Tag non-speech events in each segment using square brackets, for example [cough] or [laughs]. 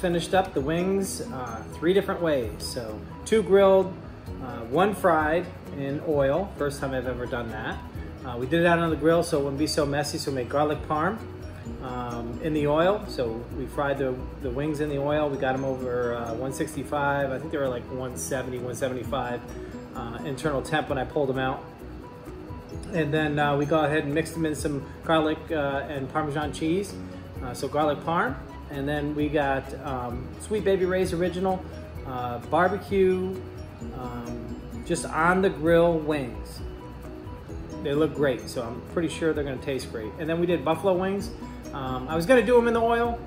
finished up the wings uh, three different ways. So two grilled, uh, one fried in oil. First time I've ever done that. Uh, we did it out on the grill so it wouldn't be so messy. So we made garlic parm um, in the oil. So we fried the, the wings in the oil. We got them over uh, 165. I think they were like 170, 175 uh, internal temp when I pulled them out. And then uh, we go ahead and mix them in some garlic and Parmesan cheese. So garlic parm. And then we got um, Sweet Baby Ray's original uh, barbecue, um, just on the grill wings. They look great, so I'm pretty sure they're gonna taste great. And then we did buffalo wings. Um, I was gonna do them in the oil.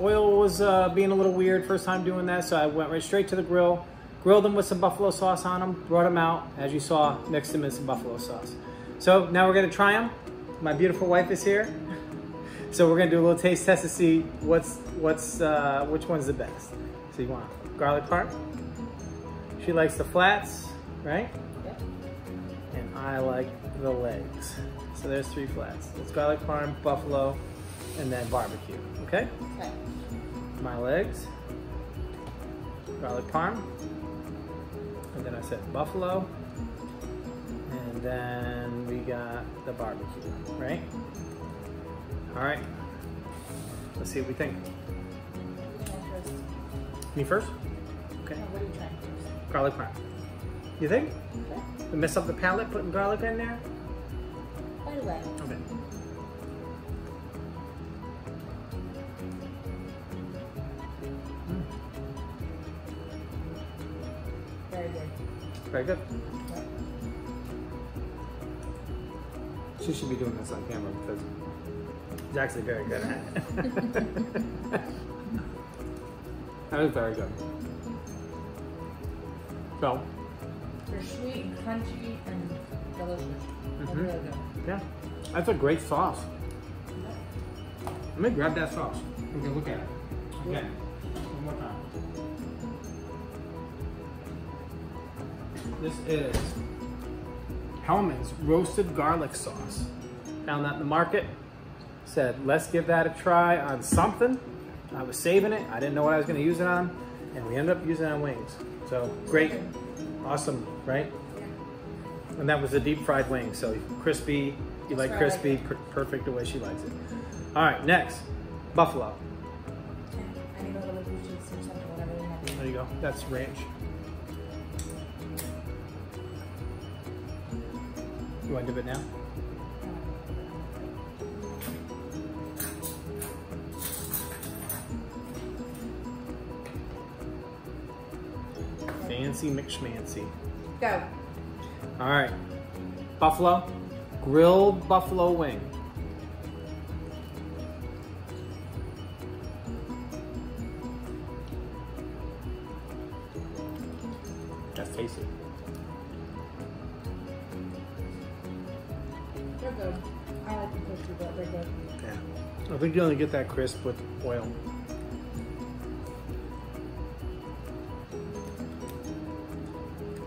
Oil was uh, being a little weird first time doing that, so I went right straight to the grill, grilled them with some buffalo sauce on them, brought them out, as you saw, mixed them in some buffalo sauce. So now we're gonna try them. My beautiful wife is here. So we're gonna do a little taste test to see what's what's uh, which one's the best. So you want garlic parm? She likes the flats, right? Yep. And I like the legs. So there's three flats. It's garlic parm, buffalo, and then barbecue. Okay? Okay. My legs, garlic parm, and then I said buffalo, and then we got the barbecue, right? All right. Let's see what we think. First? Me first? Okay. No, what are you trying first? Garlic parm. You think? Okay. We mess up the palate putting garlic in there? By the way, Okay. very good. Very good. Yep. She should be doing this on camera because she's actually very good at [laughs] it. that was very good. So, They're sweet and crunchy and delicious. They're Mhm. really good. yeah, that's a great sauce. Let me grab that sauce. We can look at it. Again, one more time. This is Hellmann's roasted garlic sauce. Found that in the market. Said, let's give that a try on something. I was saving it. I didn't know what I was going to use it on. And we ended up using it on wings. So great. Awesome, right? And that was a deep fried wing. So crispy. You like crispy, per- perfect the way she likes it. All right, next, buffalo. Okay. I need a little blue cheese or something, whatever you have. There you go. That's ranch. You want to dip it now? Fancy McSchmancy. Go. All right. Buffalo, grilled buffalo wing. That's tasty. They're good. I like the crispy, but they're good. Yeah. I think you only get that crisp with oil.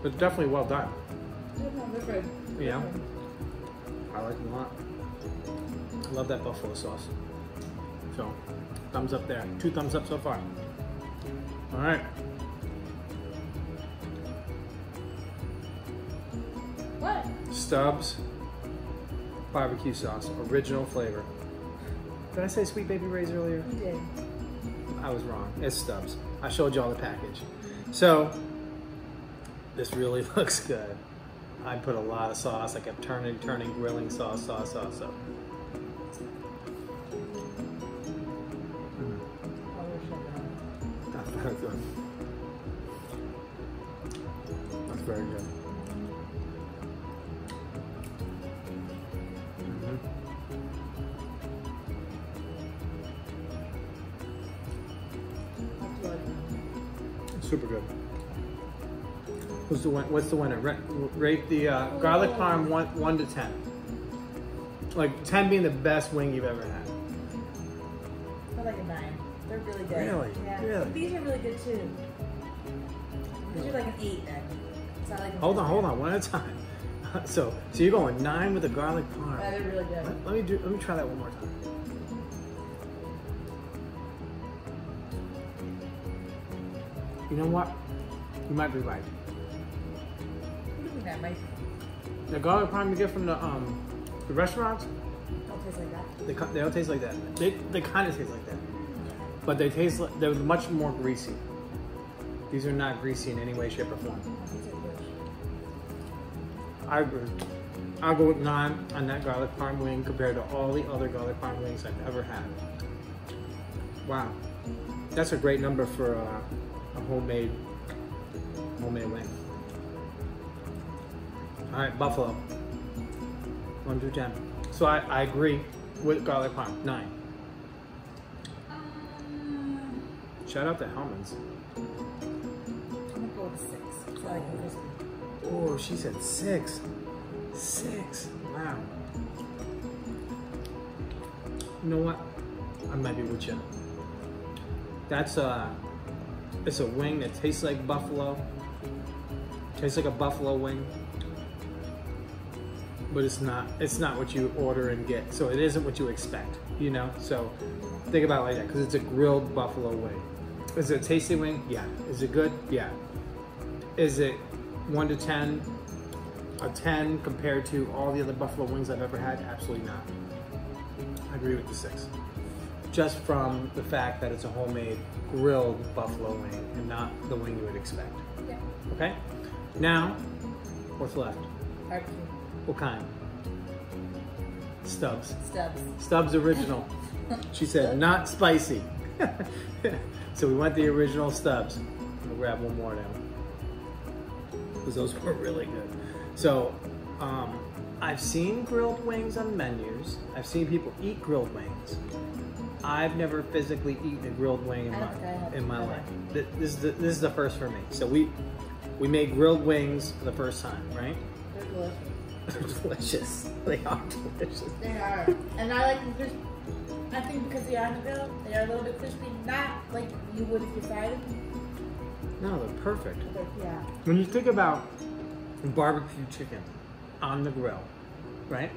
But definitely well done. Yeah, no, they're good. Yeah. I like them a lot. I love that buffalo sauce. So, thumbs up there. Two thumbs up so far. All right. What? Stubbs barbecue sauce, original flavor. Did I say Sweet Baby Ray's earlier? You did. I was wrong. It's Stubbs. I showed y'all the package. So, this really [laughs] looks good. I put a lot of sauce. I kept turning, turning, grilling sauce, sauce, sauce, sauce. Mm, we're sugar on it. that's very good. That's very good. Mhm. That's good. Super good. What's the win- What's the winner? Ra- Rate the uh, garlic parm one one to ten. Like ten being the best wing you've ever had. They're like a nine. They're really good. Really? Yeah. Really? These are really good too. These are like an eight then. It's not like a Hold on, hold on, one at a time. [laughs] So, so you're going nine with the garlic Yeah, parm. they're really good. Let, let me do. Let me try that one more time. You know what? You might be right. That might The garlic parm you get from the um the restaurants, don't taste like that? they they don't taste like that. They they kind of taste like that, but they taste like they're much more greasy. These are not greasy in any way, shape, or form. I think they're good. I agree. I'll go with nine on that garlic parm wing compared to all the other garlic parm wings I've ever had. Wow, that's a great number for a, a homemade homemade wing. All right, buffalo. One through ten. So I, I agree with garlic parm. Nine. Um, Shout out to Hellmann's. I'm gonna go with six. So I. Oh, she said six. Six. Wow. You know what? I might be with you. That's a, it's a wing that tastes like buffalo. Tastes like a buffalo wing. But it's not, it's not what you order and get. So it isn't what you expect, you know? So think about it like that, because it's a grilled buffalo wing. Is it a tasty wing? Yeah. Is it good? Yeah. Is it one to ten? A ten compared to all the other buffalo wings I've ever had? Absolutely not. I agree with the six. Just from the fact that it's a homemade grilled buffalo wing and not the wing you would expect. Yeah. Okay? Now, what's left? Barbecue. What kind? Stubbs. Stubs. Stubbs original. She said, not spicy. [laughs] so we went the original Stubbs. We'll grab one more now. Because those [laughs] were really good. So, um, I've seen grilled wings on menus. I've seen people eat grilled wings. I've never physically eaten a grilled wing in I don't think I my in my life. This is the, this is the first for me. So we we made grilled wings for the first time, right? They're delicious. They're delicious. They are delicious. They are. And I like them crispy. I think because they are on the grill, they are a little bit crispy. Not like you would if you fried them. No, they're perfect. But yeah. When you think about barbecue chicken on the grill, right?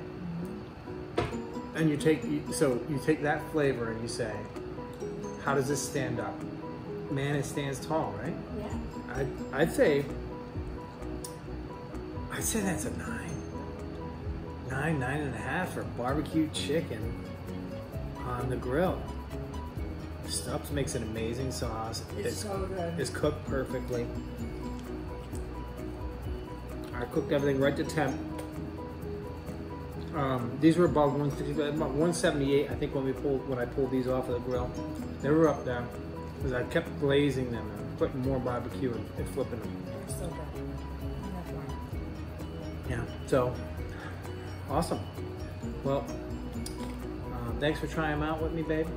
Mm-hmm. And you take so you take that flavor and you say, how does this stand up? Man, it stands tall, right? Yeah. I'd, I'd say, I'd say that's a nine, nine, nine and a half for barbecue chicken on the grill. Stubbs makes an amazing sauce. It's so good. It's cooked perfectly. I cooked everything right to temp. Um, these were above 150, about 178. I think when we pulled when I pulled these off of the grill, they were up there because I kept glazing them and putting more barbecue and, and flipping them. They're so good. Yeah. So awesome. Well, um, thanks for trying them out with me, babe.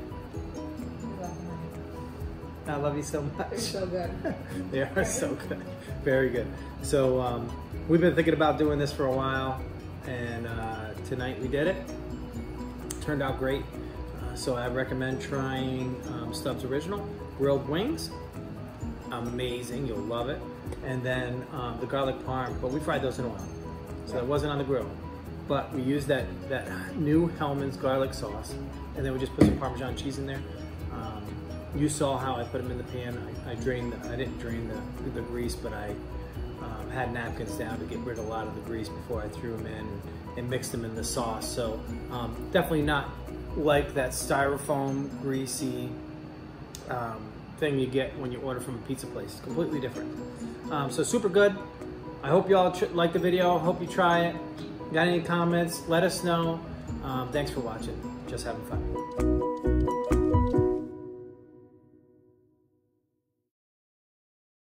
I love you so much. They're so good. [laughs] they are so good. Very good. So um, we've been thinking about doing this for a while, and uh, tonight we did it. Turned out great. Uh, so I recommend trying um, Stubbs Original grilled wings. Amazing, you'll love it. And then um, the garlic parm, but we fried those in oil, so that wasn't on the grill. But we used that that new Hellmann's garlic sauce, and then we just put some Parmesan cheese in there. Um, you saw how I put them in the pan. I, I drained. The, I didn't drain the, the grease, but I um, had napkins down to get rid of a lot of the grease before I threw them in and mixed them in the sauce. So um, definitely not like that styrofoam greasy um, thing you get when you order from a pizza place. It's Completely different. Um, so super good. I hope you all tr- like the video. Hope you try it. Got any comments? Let us know. Um, thanks for watching. Just having fun.